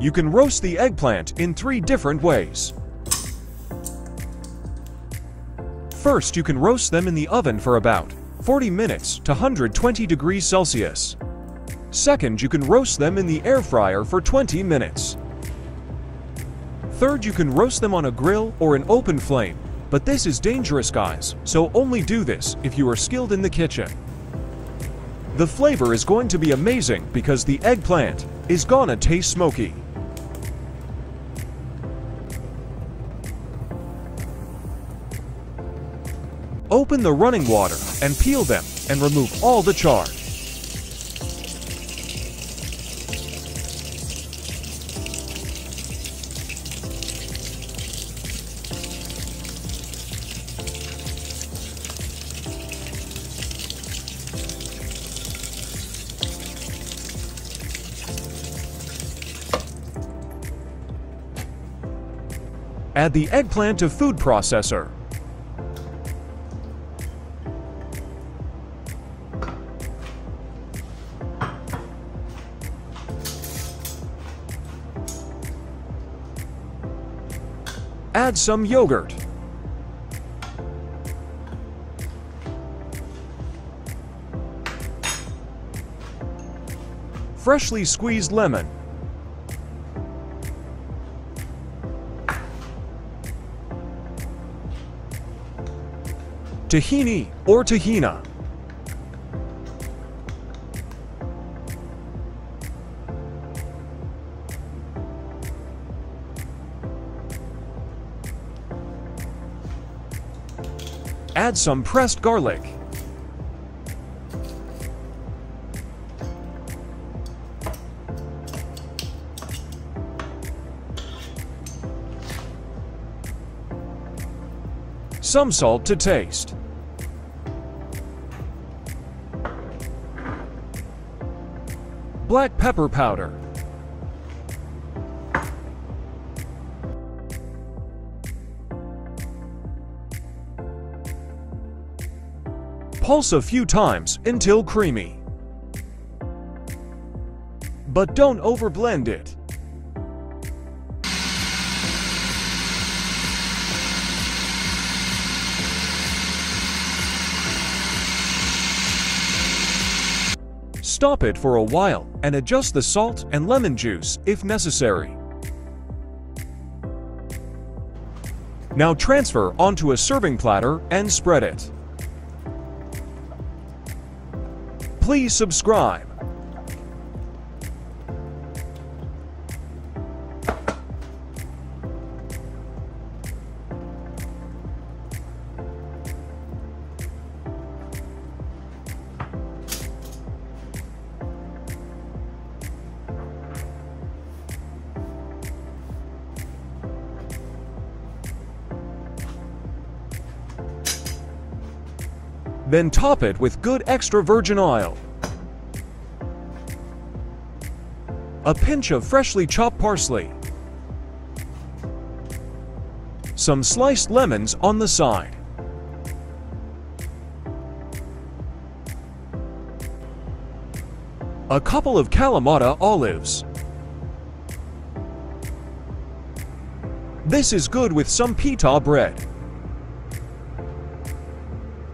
You can roast the eggplant in three different ways. First, you can roast them in the oven for about 40 minutes to 120 degrees Celsius. Second, you can roast them in the air fryer for 20 minutes. Third, you can roast them on a grill or an open flame, but this is dangerous guys, so only do this if you are skilled in the kitchen. The flavor is going to be amazing because the eggplant is gonna taste smoky. Open the running water and peel them and remove all the char. Add the eggplant to food processor. Add some yogurt. Freshly squeezed lemon. Tahini or tahina. Add some pressed garlic. Some salt to taste. Black pepper powder. Pulse a few times until creamy. But don't overblend it. Stop it for a while and adjust the salt and lemon juice if necessary. Now transfer onto a serving platter and spread it. Please subscribe. Then top it with good extra virgin oil. A pinch of freshly chopped parsley. Some sliced lemons on the side. A couple of Kalamata olives. This is good with some pita bread.